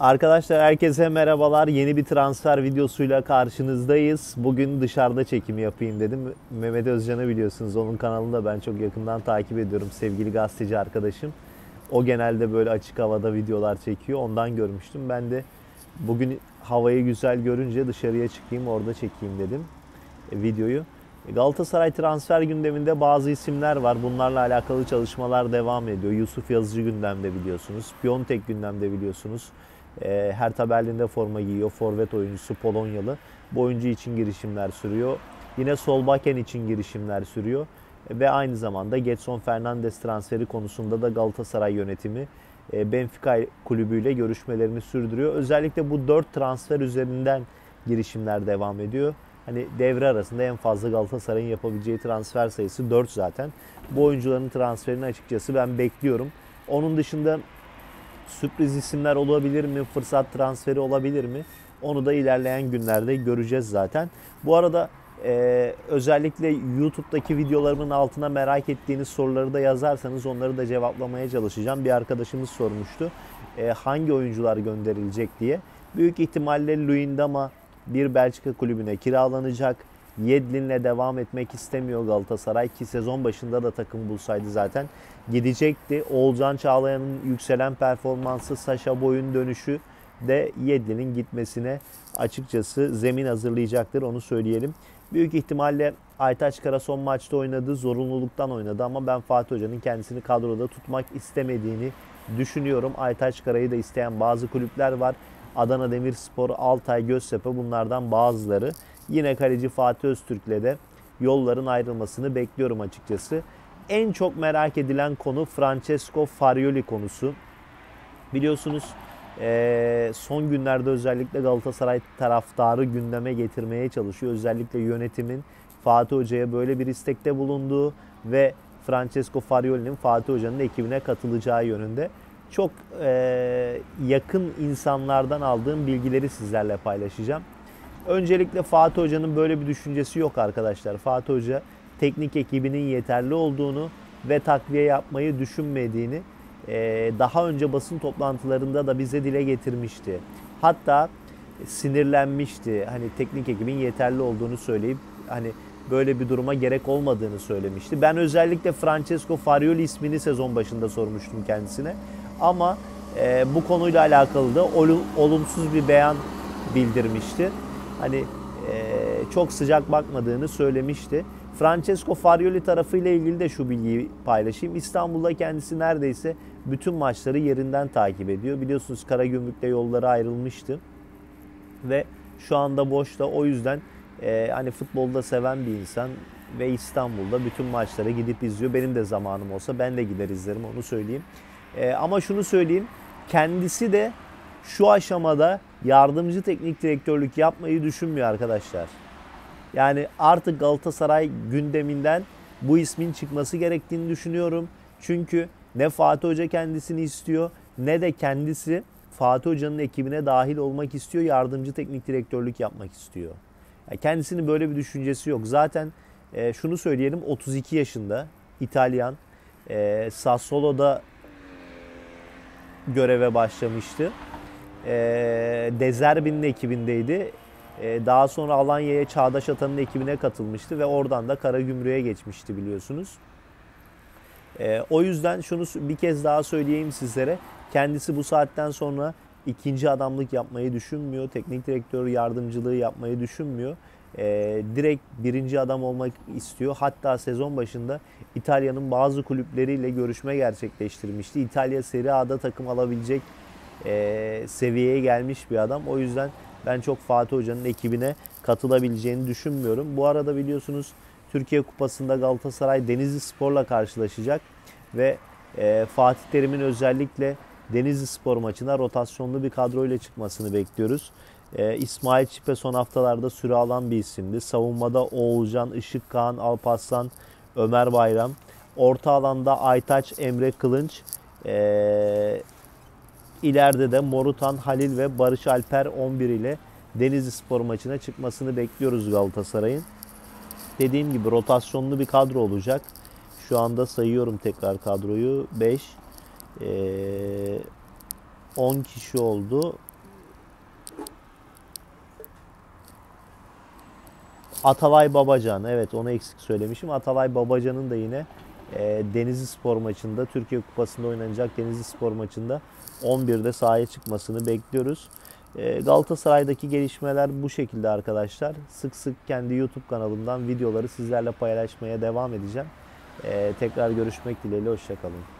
Arkadaşlar herkese merhabalar. Yeni bir transfer videosuyla karşınızdayız. Bugün dışarıda çekim yapayım dedim. Mehmet Özcan'ı biliyorsunuz. Onun kanalında ben çok yakından takip ediyorum. Sevgili gazeteci arkadaşım. O genelde böyle açık havada videolar çekiyor. Ondan görmüştüm. Ben de bugün havayı güzel görünce dışarıya çıkayım orada çekeyim dedim e, videoyu. Galatasaray transfer gündeminde bazı isimler var. Bunlarla alakalı çalışmalar devam ediyor. Yusuf Yazıcı gündemde biliyorsunuz. Piontek gündemde biliyorsunuz. E, her tabelinde forma giyiyor. Forvet oyuncusu Polonyalı. Bu oyuncu için girişimler sürüyor. Yine sol baken için girişimler sürüyor. Ve aynı zamanda Getson Fernandes transferi konusunda da Galatasaray yönetimi e, Benfica kulübüyle görüşmelerini sürdürüyor. Özellikle bu 4 transfer üzerinden girişimler devam ediyor. Hani devre arasında en fazla Galatasaray'ın yapabileceği transfer sayısı 4 zaten. Bu oyuncuların transferini açıkçası ben bekliyorum. Onun dışında sürpriz isimler olabilir mi? Fırsat transferi olabilir mi? Onu da ilerleyen günlerde göreceğiz zaten. Bu arada e, özellikle YouTube'daki videolarımın altına merak ettiğiniz soruları da yazarsanız onları da cevaplamaya çalışacağım. Bir arkadaşımız sormuştu e, hangi oyuncular gönderilecek diye. Büyük ihtimalle Luyendama bir Belçika kulübüne kiralanacak. Yedlin'le devam etmek istemiyor Galatasaray ki sezon başında da takım bulsaydı zaten gidecekti. Oğulcan Çağlayan'ın yükselen performansı, Saşa Boy'un dönüşü de Yedlin'in gitmesine açıkçası zemin hazırlayacaktır onu söyleyelim. Büyük ihtimalle Aytaç Kara son maçta oynadı, zorunluluktan oynadı ama ben Fatih Hoca'nın kendisini kadroda tutmak istemediğini düşünüyorum. Aytaç Kara'yı da isteyen bazı kulüpler var. Adana Demirspor, Altay, Göztepe bunlardan bazıları. Yine kaleci Fatih Öztürk'le de yolların ayrılmasını bekliyorum açıkçası. En çok merak edilen konu Francesco Farioli konusu. Biliyorsunuz son günlerde özellikle Galatasaray taraftarı gündeme getirmeye çalışıyor. Özellikle yönetimin Fatih Hoca'ya böyle bir istekte bulunduğu ve Francesco Farioli'nin Fatih Hoca'nın ekibine katılacağı yönünde çok yakın insanlardan aldığım bilgileri sizlerle paylaşacağım. Öncelikle Fatih Hoca'nın böyle bir düşüncesi yok arkadaşlar. Fatih Hoca teknik ekibinin yeterli olduğunu ve takviye yapmayı düşünmediğini daha önce basın toplantılarında da bize dile getirmişti. Hatta sinirlenmişti. Hani teknik ekibin yeterli olduğunu söyleyip hani böyle bir duruma gerek olmadığını söylemişti. Ben özellikle Francesco Farioli ismini sezon başında sormuştum kendisine. Ama e, bu konuyla alakalı da olumsuz bir beyan bildirmişti. Hani e, çok sıcak bakmadığını söylemişti. Francesco Farioli tarafıyla ilgili de şu bilgiyi paylaşayım. İstanbul'da kendisi neredeyse bütün maçları yerinden takip ediyor. Biliyorsunuz Karagümrük'te yolları ayrılmıştı. Ve şu anda boşta. O yüzden e, hani futbolda seven bir insan ve İstanbul'da bütün maçlara gidip izliyor. Benim de zamanım olsa ben de gider izlerim onu söyleyeyim. E, ama şunu söyleyeyim. Kendisi de şu aşamada yardımcı teknik direktörlük yapmayı düşünmüyor arkadaşlar. Yani artık Galatasaray gündeminden bu ismin çıkması gerektiğini düşünüyorum. Çünkü ne Fatih Hoca kendisini istiyor ne de kendisi Fatih Hoca'nın ekibine dahil olmak istiyor, yardımcı teknik direktörlük yapmak istiyor. Yani kendisinin böyle bir düşüncesi yok. Zaten e, şunu söyleyelim 32 yaşında İtalyan e, Sassuolo'da göreve başlamıştı. E, Dezerbi'nin ekibindeydi. E, daha sonra Alanya'ya Çağdaş Atan'ın ekibine katılmıştı ve oradan da Karagümrük'e geçmişti biliyorsunuz. E, o yüzden şunu bir kez daha söyleyeyim sizlere. Kendisi bu saatten sonra ikinci adamlık yapmayı düşünmüyor. Teknik direktör yardımcılığı yapmayı düşünmüyor. E, direkt birinci adam olmak istiyor. Hatta sezon başında İtalya'nın bazı kulüpleriyle görüşme gerçekleştirmişti. İtalya Serie A'da takım alabilecek e, seviyeye gelmiş bir adam. O yüzden ben çok Fatih Hoca'nın ekibine katılabileceğini düşünmüyorum. Bu arada biliyorsunuz Türkiye Kupası'nda Galatasaray Denizli Spor'la karşılaşacak ve e, Fatih Terim'in özellikle Denizli Spor maçına rotasyonlu bir kadroyla çıkmasını bekliyoruz. E, İsmail Çipe son haftalarda süre alan bir isimdi. Savunmada Oğulcan, Işık Kağan, Alparslan, Ömer Bayram. Orta alanda Aytaç, Emre Kılınç. E, İleride de Morutan, Halil ve Barış Alper 11 ile Denizli Spor maçına çıkmasını bekliyoruz Galatasaray'ın. Dediğim gibi rotasyonlu bir kadro olacak. Şu anda sayıyorum tekrar kadroyu. 5 ee, 10 kişi oldu. Atalay Babacan. Evet onu eksik söylemişim. Atalay Babacan'ın da yine e, Denizli Spor maçında, Türkiye Kupası'nda oynanacak Denizli Spor maçında 11'de sahaya çıkmasını bekliyoruz. E, Galatasaray'daki gelişmeler bu şekilde arkadaşlar. Sık sık kendi YouTube kanalımdan videoları sizlerle paylaşmaya devam edeceğim. E, tekrar görüşmek dileğiyle, hoşçakalın.